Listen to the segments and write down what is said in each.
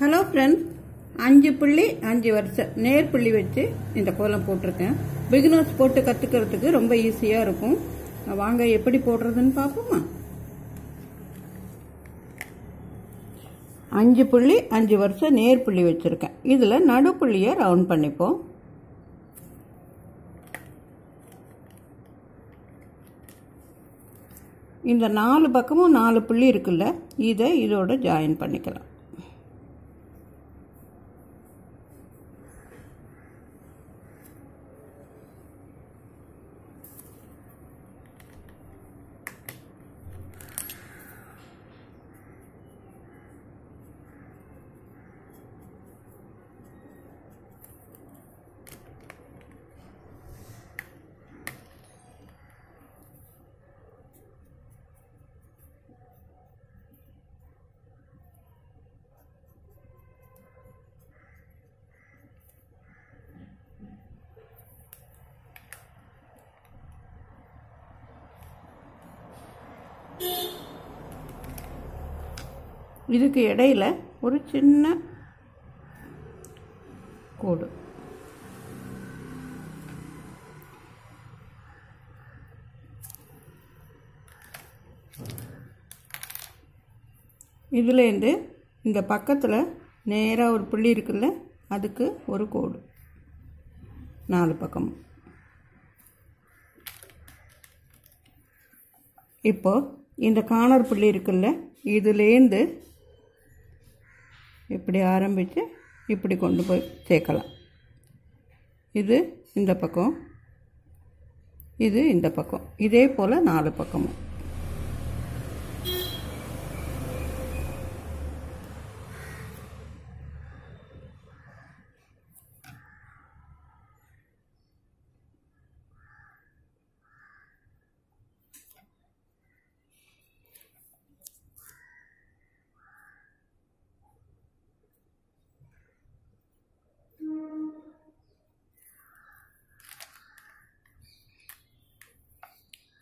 Hello friends அஞ்சு புள்ளி அஞ்சு வருஷம் நேர் புள்ளி வச்சு இந்த கோலம் போட்டிருக்கேன். பிகினர்ஸ் போட்டு கற்றுக்கிறதுக்கு ரொம்ப ஈஸியாக இருக்கும். வாங்க எப்படி போடுறதுன்னு பார்ப்போமா? அஞ்சு புள்ளி அஞ்சு வருஷம் நேர் புள்ளி வச்சுருக்கேன். இதில் நடுப்புள்ளியை ரவுண்ட் பண்ணிப்போம். இந்த நாலு பக்கமும் நாலு புள்ளி இருக்குல்ல இதை இதோட ஜாயின் பண்ணிக்கலாம். இதுக்கு இடையில ஒரு சின்ன கோடு. இதுலேருந்து இந்த பக்கத்தில் நேராக ஒரு புள்ளி இருக்குல்ல அதுக்கு ஒரு கோடு. நாலு பக்கம். இப்போ இந்த காணர் புள்ளி இருக்குல்ல இதுலேருந்து இப்படி ஆரம்பித்து இப்படி கொண்டு போய் சேர்க்கலாம். இது இந்த பக்கம். இது இந்த பக்கம். இதே போல் நாலு பக்கமும்.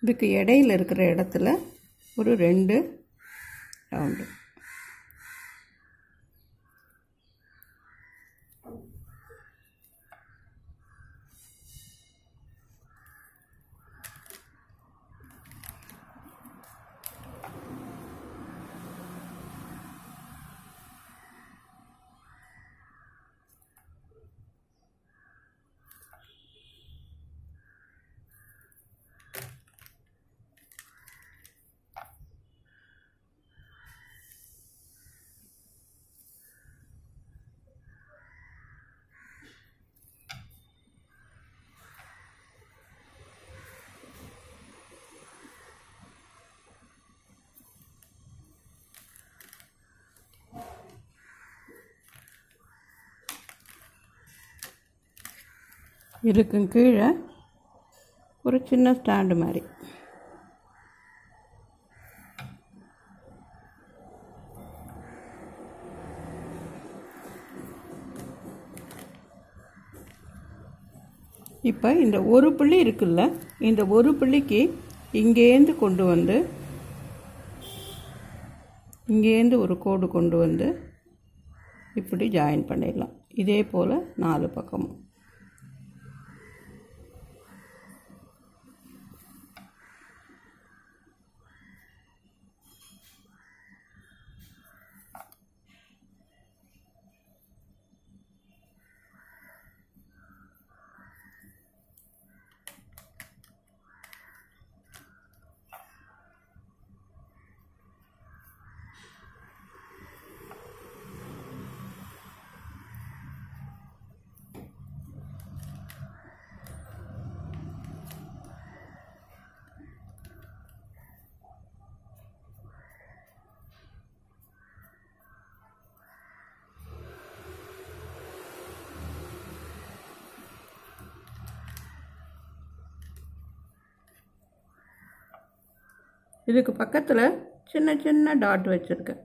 இதுக்கு இடையில் இருக்கிற இடத்துல ஒரு ரெண்டு ரவுண்டு இருக்கும் கீழே ஒரு சின்ன ஸ்டாண்டு மாதிரி. இப்போ இந்த ஒரு புள்ளி இருக்குல்ல இந்த ஒரு புள்ளிக்கு இங்கேருந்து கொண்டு வந்து இங்கேருந்து ஒரு கோடு கொண்டு வந்து இப்படி ஜாயின் பண்ணிடலாம். இதே போல் நாலு பக்கமும். இதுக்கு பக்கத்தில் சின்ன சின்ன டாட் வச்சுருக்கேன்.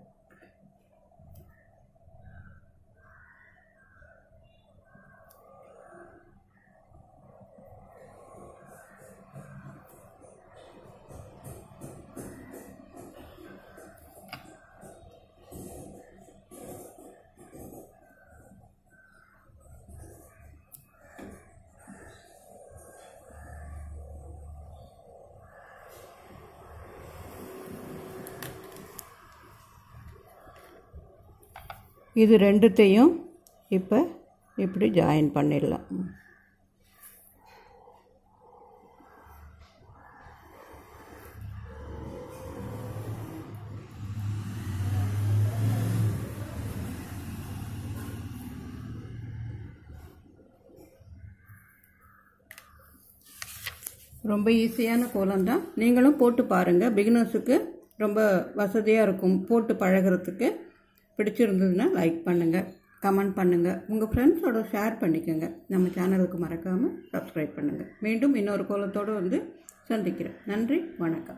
இது ரெண்டுத்தையும் இப்போ இப்படி ஜாயின் பண்ணிடலாம். ரொம்ப ஈஸியான கோலம் தான் நீங்களும் போட்டு பாருங்கள் பிகினர்ஸுக்கு ரொம்ப வசதியாக இருக்கும். போட்டு பழகிறதுக்கு. பிடிச்சிருந்ததுன்னா லைக் பண்ணுங்கள் கமெண்ட் பண்ணுங்கள் உங்கள் ஃப்ரெண்ட்ஸோட ஷேர் பண்ணிக்கோங்க. நம்ம சேனலுக்கு மறக்காமல் சப்ஸ்கிரைப் பண்ணுங்கள் மீண்டும் இன்னொரு கோலத்தோடு வந்து சந்திக்கிறேன். நன்றி வணக்கம்.